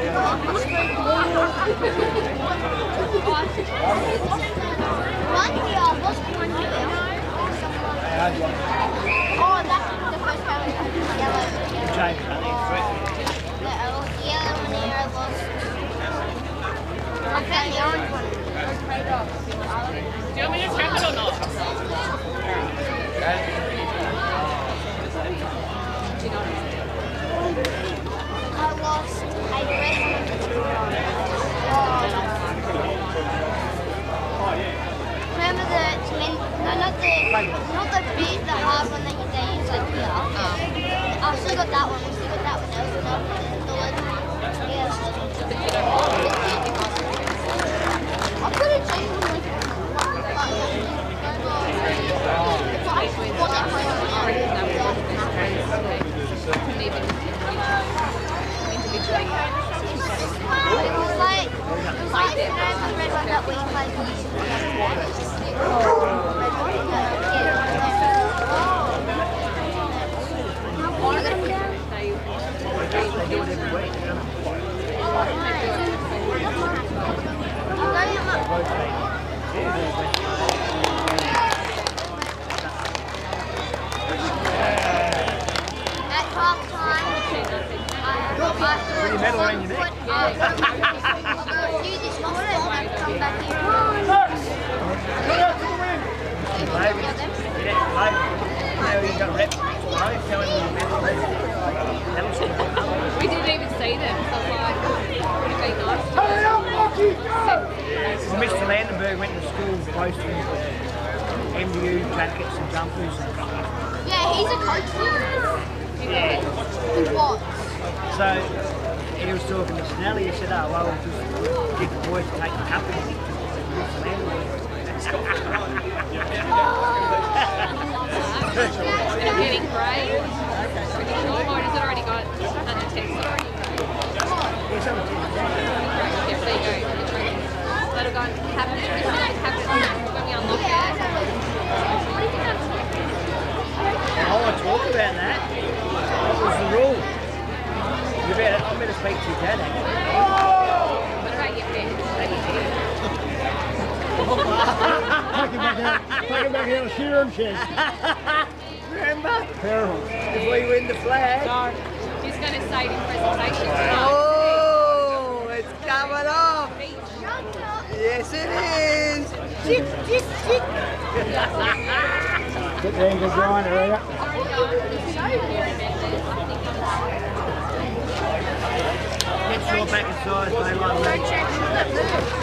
Do you want me to check it or not? Tiger. Not the big, the hard one that you they use like here. I've still got that one. We've still got that one. That was the, the one. Yeah. I could have changed it like It was like, it was like the red one that we played. Red one, They do it every week. You know? At half time, Pretty metal around your neck. Do this not fall and come back here. Maybe. Now you got rep. Right, telling you That'll stick. We didn't even see them. So I was like, would it be nice to Well, Mr. Landenberg went to school posting MDU jackets and jumpers and Yeah, he's a coach now. yeah. He was. So he was talking to Snelly. He said, "Oh well, just get the boys to take the company." Mr. Landenberg. Is it getting grey? Pretty sure. Or has it already got under text already? Yeah, some of the teams. Yeah, there you go. That'll go and have it. Have it when we unlock it. I want to talk about that. What was the rule? You better, I better speak to your dad. actually. What about your pet? Take him back out. Take him back out of Sheeran shed. Remember, Terrible. if we win the flag. He's going to say it in presentation tonight. Oh, it's coming off. Yes, it is. Get the angle grinder out. Get your back and size, mate, like me. Friend.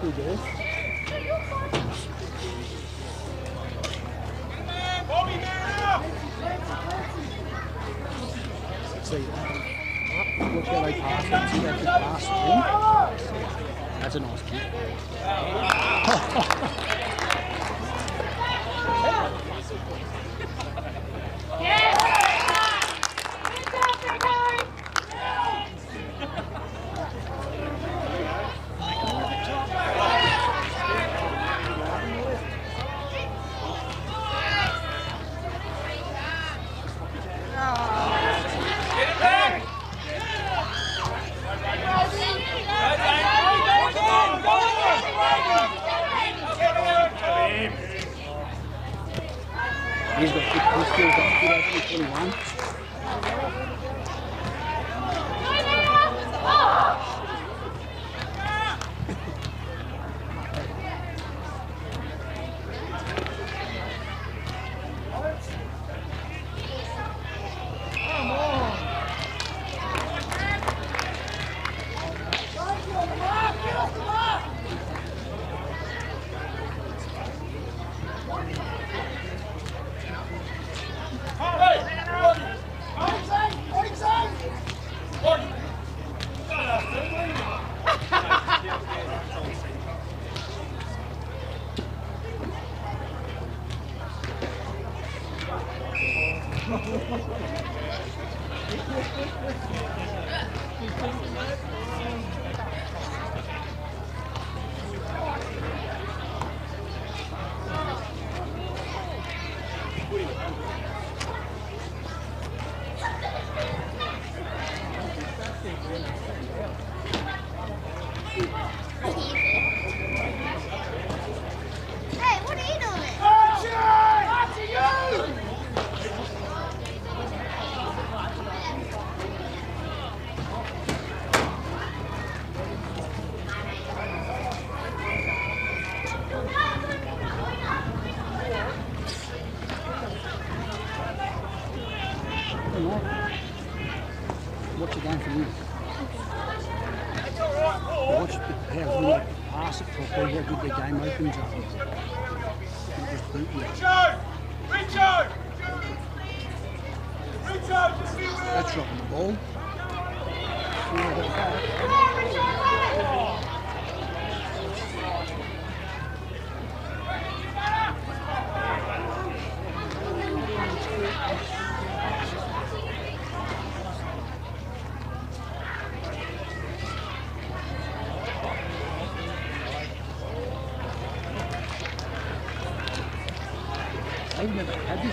When they run a pass. See that good pass in. That's a nice kick.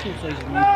never had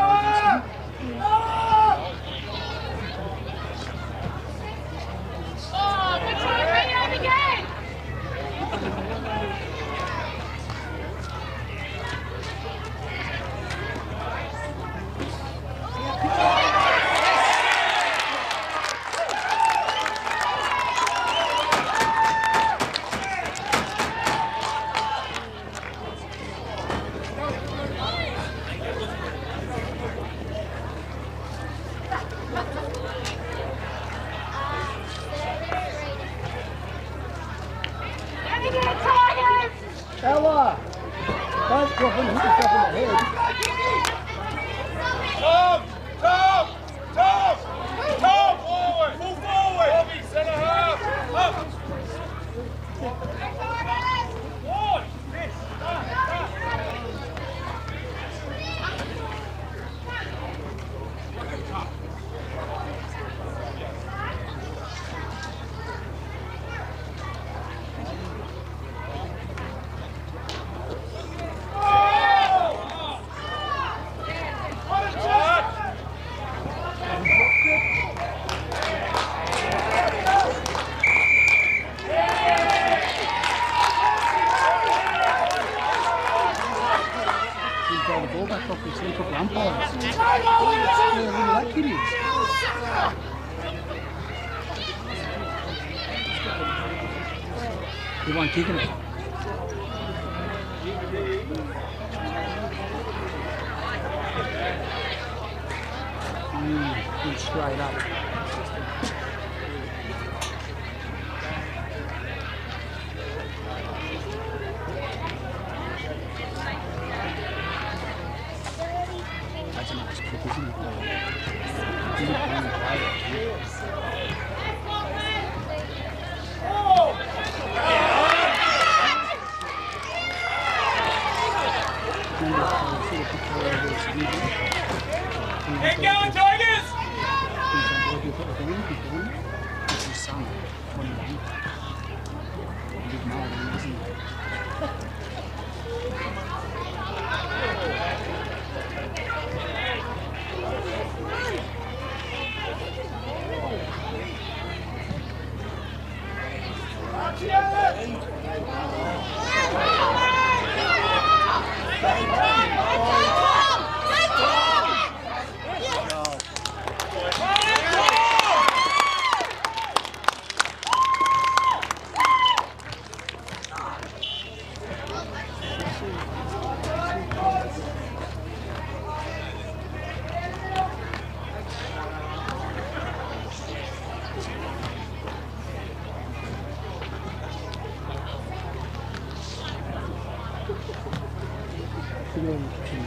will can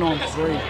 One on three.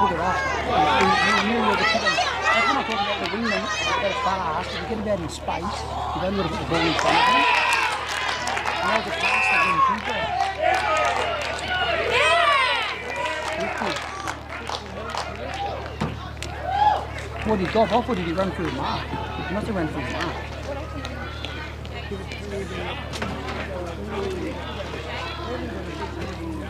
You, What did he go off or did he run through the mark? He must have run through the mark kick forward and go forward and he's struggling to kick the first and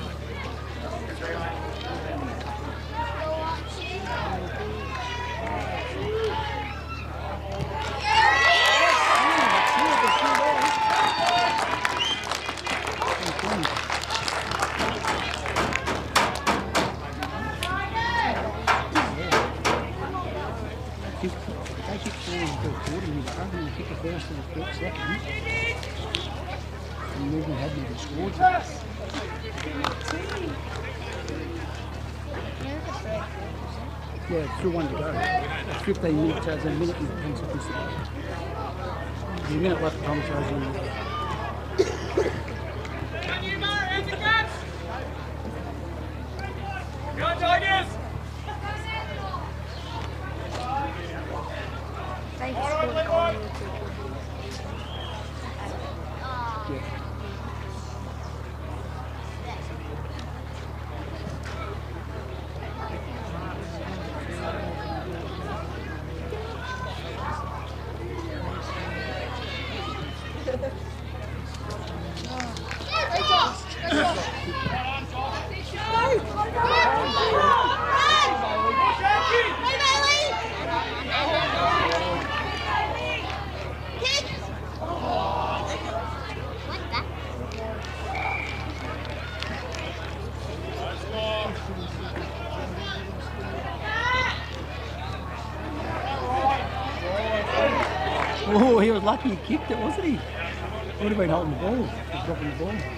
the third second, and maybe had never scored yet. Yeah, still one to go. It's 15 minutes, so there's a minute and 10 seconds to go. There's a minute left, so there's He he kicked it, wasn't he? Would have been holding the ball, dropping the ball.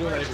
Doing that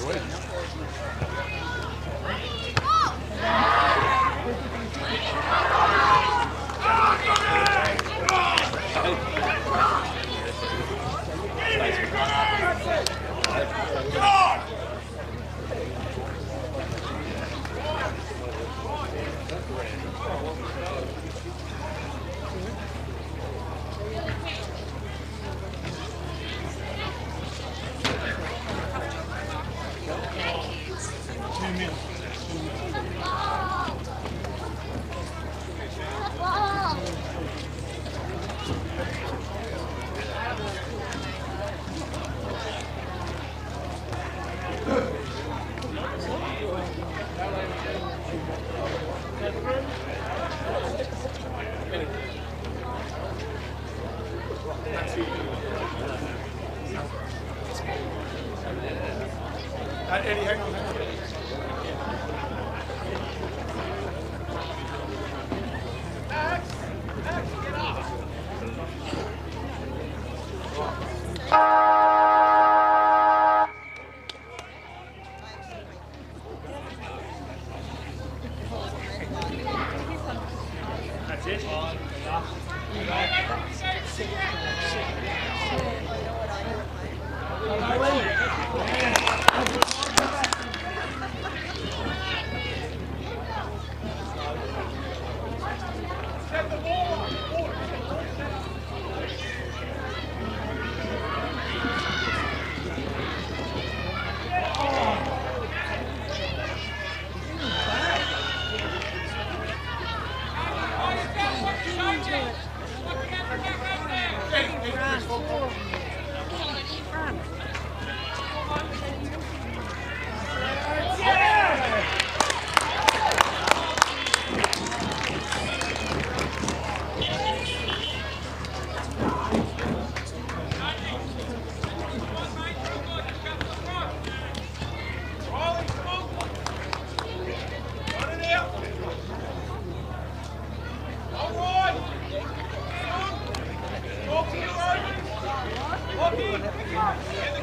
Get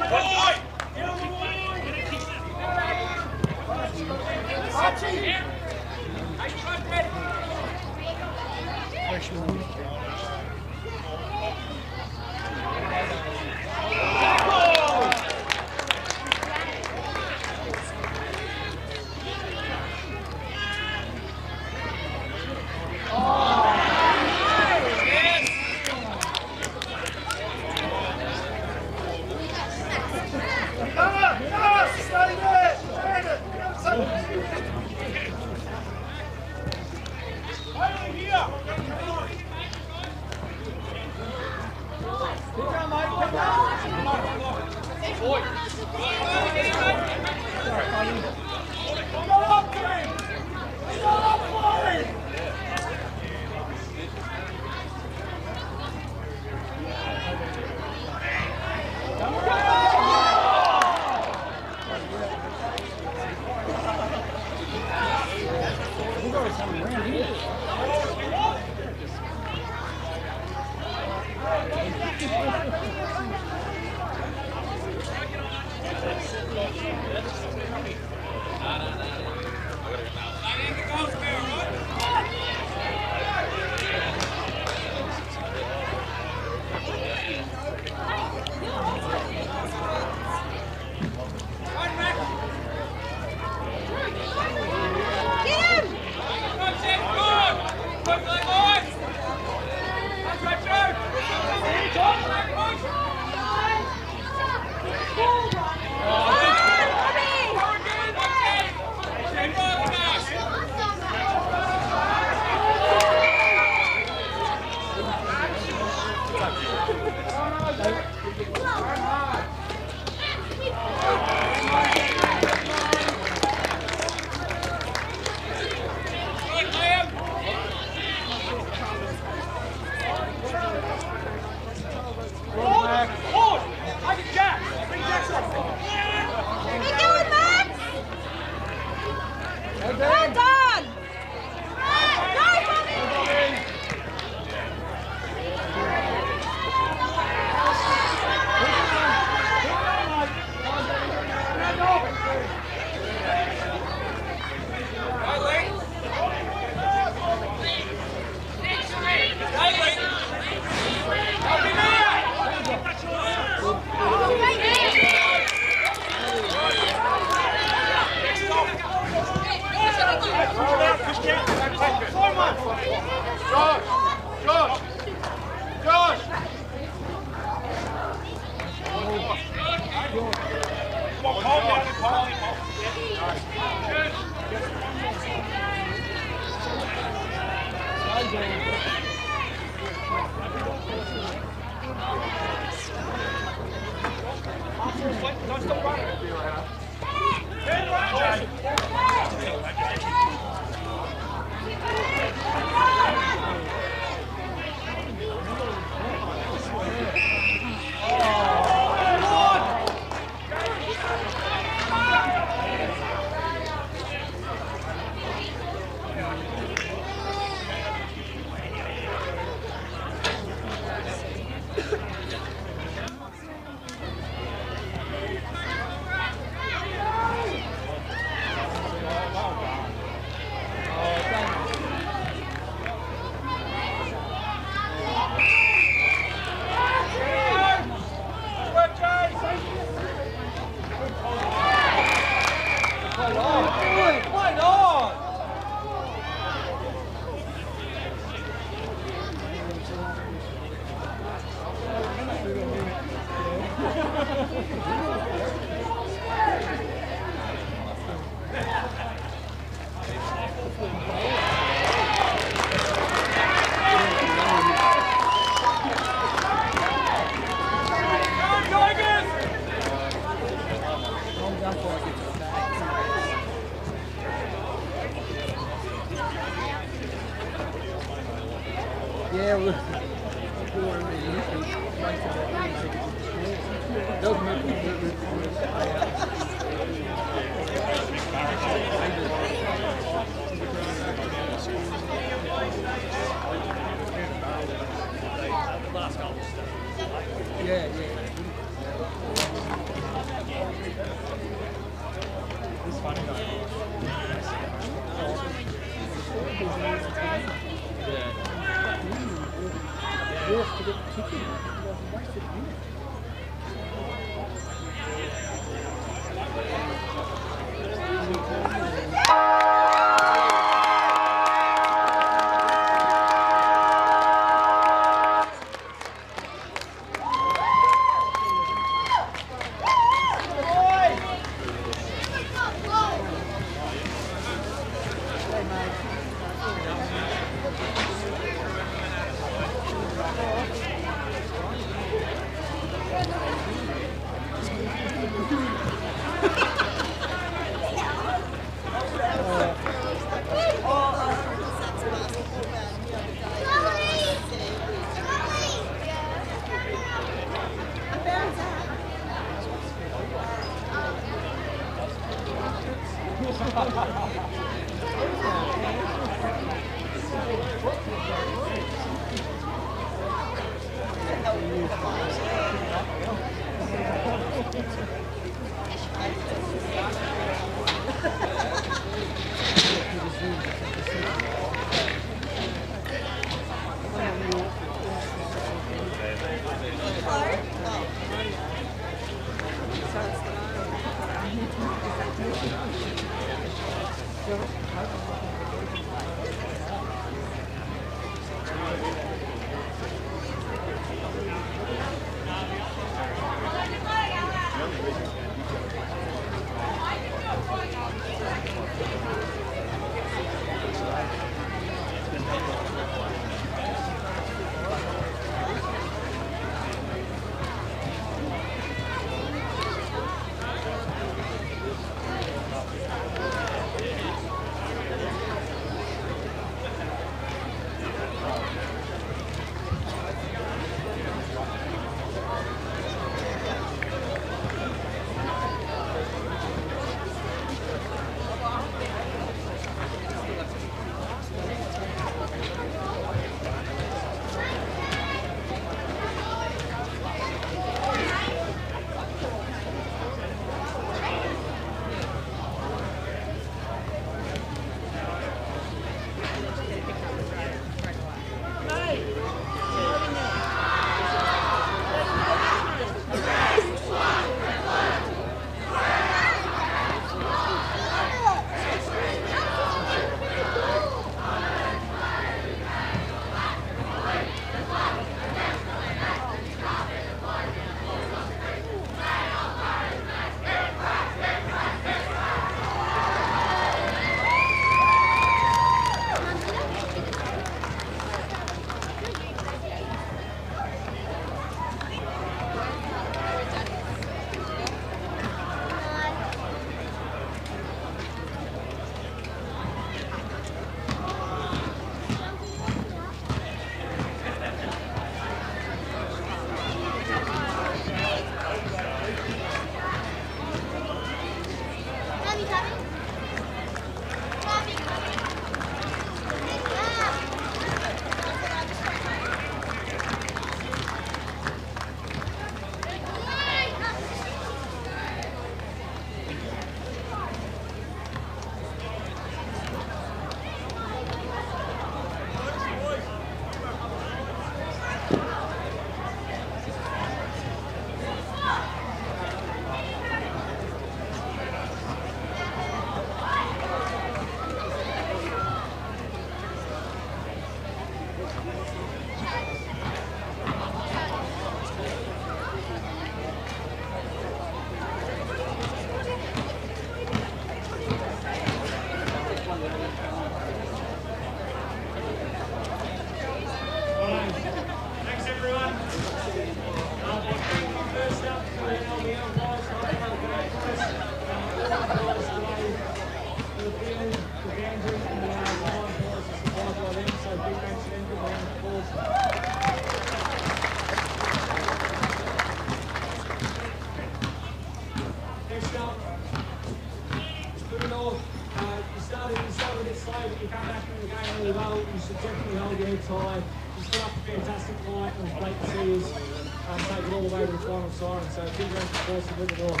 for the Lord.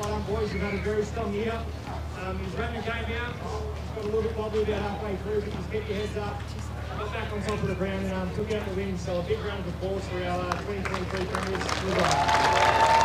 Well done boys, you've had a very strong year. Um, his running came out, he's got a little bit wobbly about halfway through, but just get your heads up, got back on top of the ground and um, took out the win, so a big round of applause for our uh, 2023 premiers.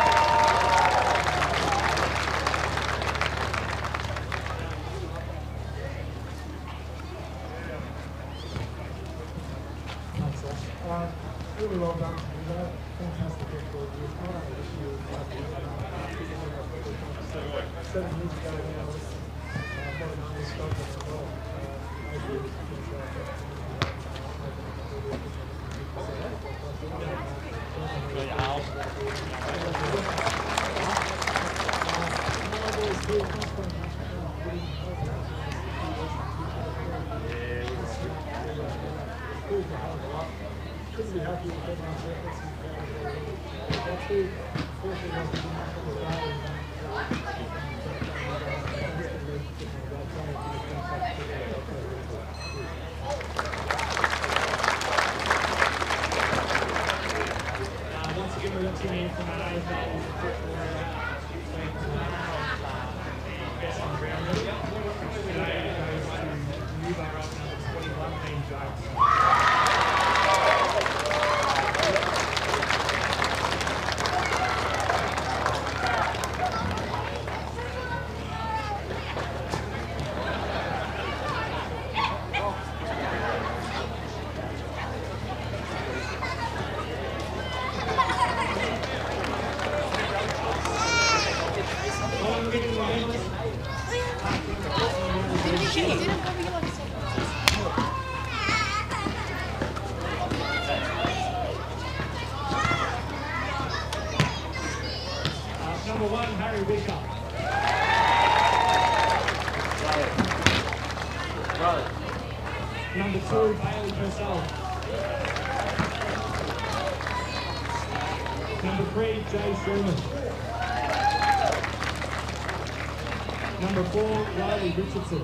Number four, Riley Richardson.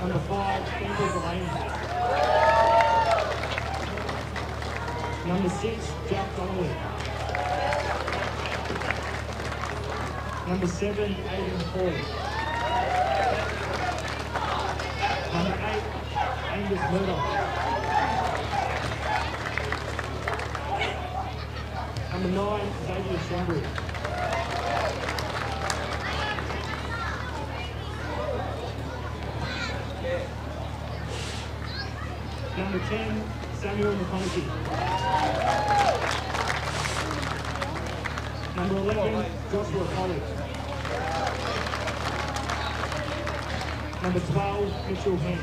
Number five, Kendall Delaney. Number six, Jack Donnelly. Number seven, Aiden Ford. 10, Samuel McConaughey. Number 11, Joshua College. Number 12, Mitchell Hens.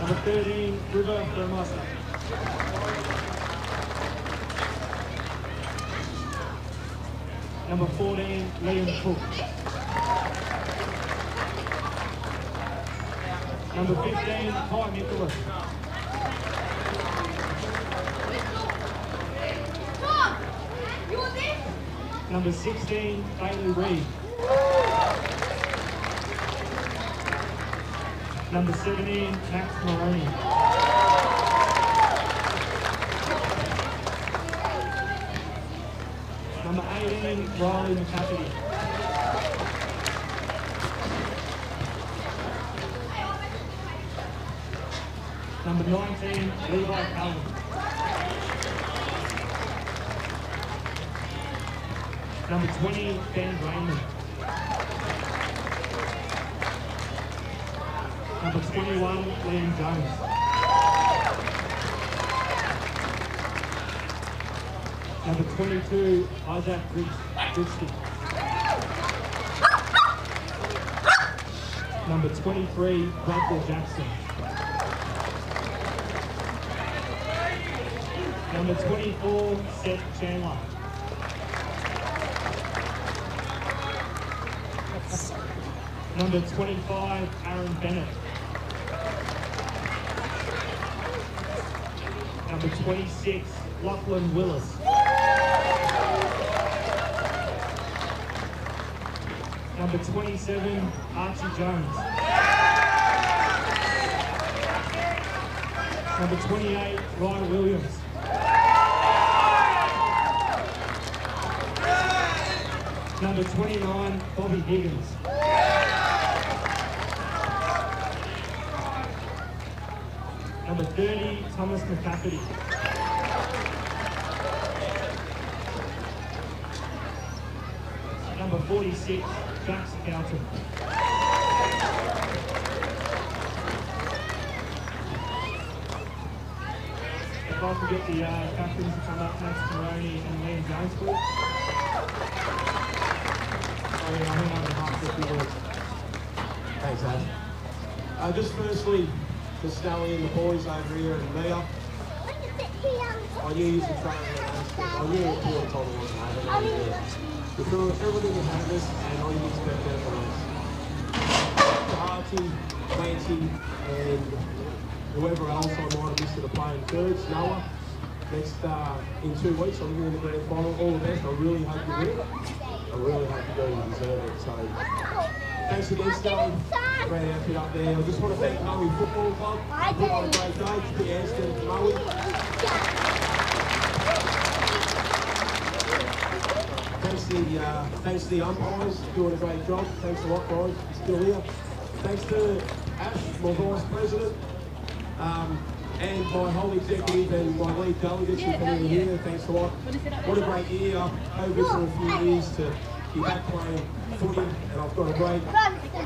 Number 13, River Burmaster. Number 14, Liam Cook. Number 15, Ty Nicholas. Number 16, Bailey Reed. Number 17, Max Maroney. Number 18, Riley McCafferty. Number 19, Levi Calvin. Number 20, Ben Raymond. Number 21, Liam Jones. Number 22, Isaac Richie. Number 23, Bradley Jackson. Number 24, Seth Chandler. Number 25, Aaron Bennett. Number 26, Lachlan Willis. Number 27, Archie Jones. Number 28, Ryan Williams. Number 29, Bobby Higgins. Number 30, Thomas McCafferty. Number 46, Jax Calton. If I could get the uh, captains to come up, Max Maroney and Liam Jones, please. Thanks, Ash. Uh, just firstly, to Scully and the boys over here and Mia, I knew you were trying to I knew it was told it wasn't over. I knew it. We threw everything had this, and all you expect better from us. Archie, Clancy, and whoever else I might have missed that are playing thirds, Noah. Next, uh, in two weeks, I'm in the grand final. All the best. I really hope you win. I really you do. You deserve it. So, thanks again, Scully. Great outfit up there. I just want to thank Moe Football Club. I Put on a great day. Put your hands together Moe. Thanks to the uh, thanks to the umpires doing a great job. Thanks a lot, guys. Still here. Thanks to Ash, my vice president, um, and my whole executive and my lead delegates who come in here. Thanks a lot. What a great year. I hope it's for a few years to be back playing footy, and I've got a great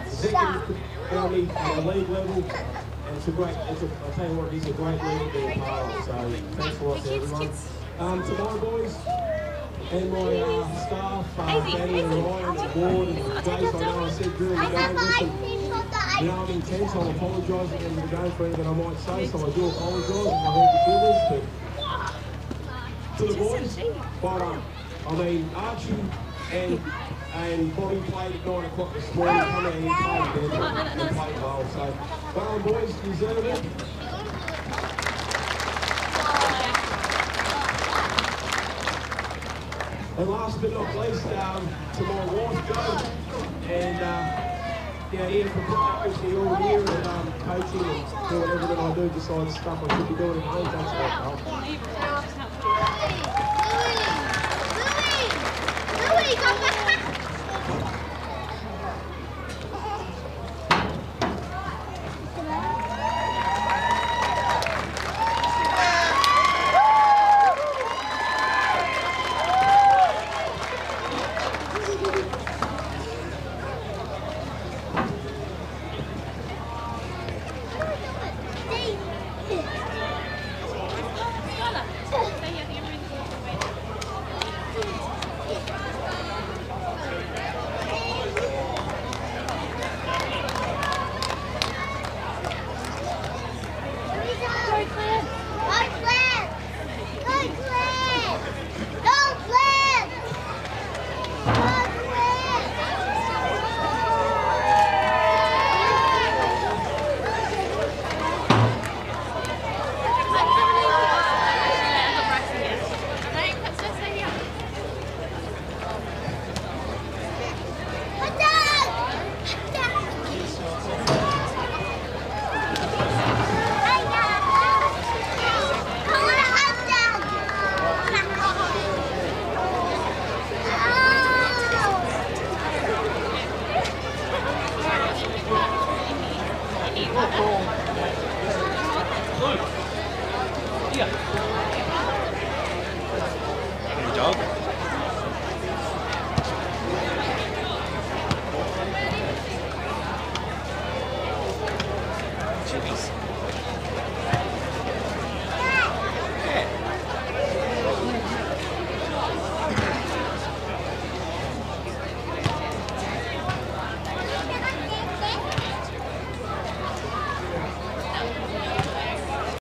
executive me at the league level. And it's a great, it's a, I'll tell you what, it's a great league to be a part of. So thanks a lot to everyone. Um, to my boys, and my uh, staff, uh, Danny and Ryan, the board, and Jace, I know I said during the game, know, I'm intense, I'm apologising in the game for anything I might say, so I do apologise if I hurt your feelings, but to the boys, but um, I mean, Archie and and Bobby played at 9 o'clock this morning, come out here, played again, and played well, so, well done boys, deserve it. And last but not least, um, to my wife, Jo, and uh, yeah, Ian for me all year and um, coaching and doing everything I do besides stuff I should be doing at home. Carl.